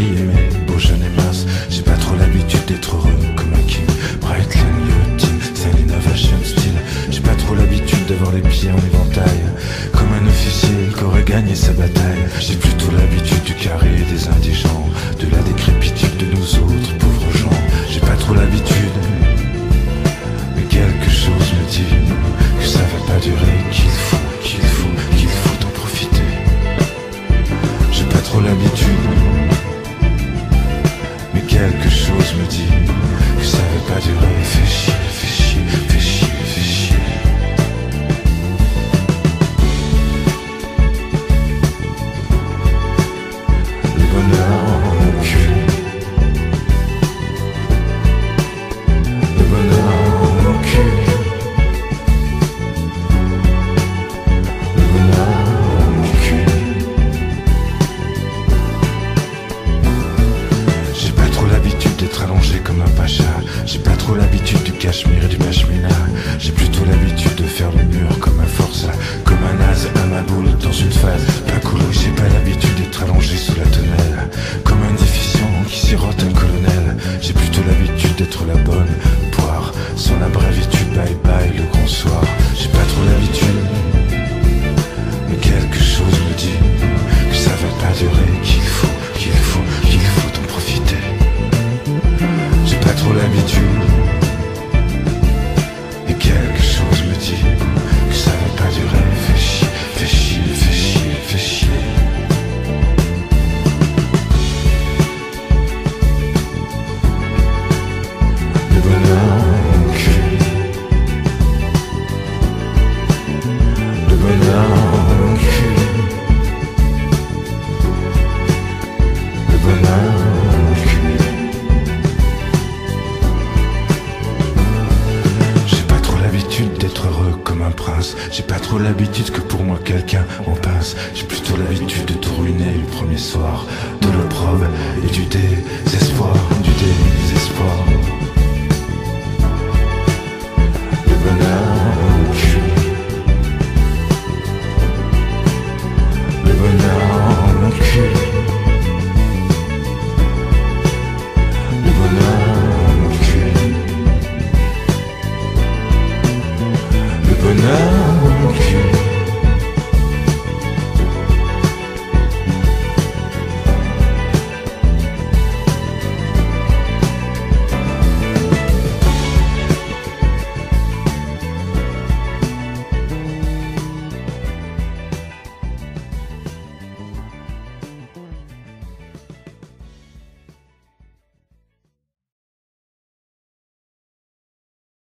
et. J'ai pas trop l'habitude d'être heureux comme un king. Brightling, Yotin, c'est l'innovation style. J'ai pas trop l'habitude d'avoir les pieds en éventail. Comme un officier qui aurait gagné sa bataille. J'ai plutôt comme un pacha. J'ai pas trop l'habitude du cachemire et du pashmina. J'ai plutôt l'habitude de faire le mur comme un forçat, comme un as à ma boule dans une phase. Pas cool, j'ai pas l'habitude d'être allongé sous la tonnelle, comme un déficient qui sirote un colonel. J'ai plutôt l'habitude d'être la bonne poire, sans la bravitude, bye bye pas J'ai pas trop l'habitude que pour moi quelqu'un en pince. J'ai plutôt l'habitude de tout ruiner le premier soir. De l'opprobre et du désespoir. Du désespoir.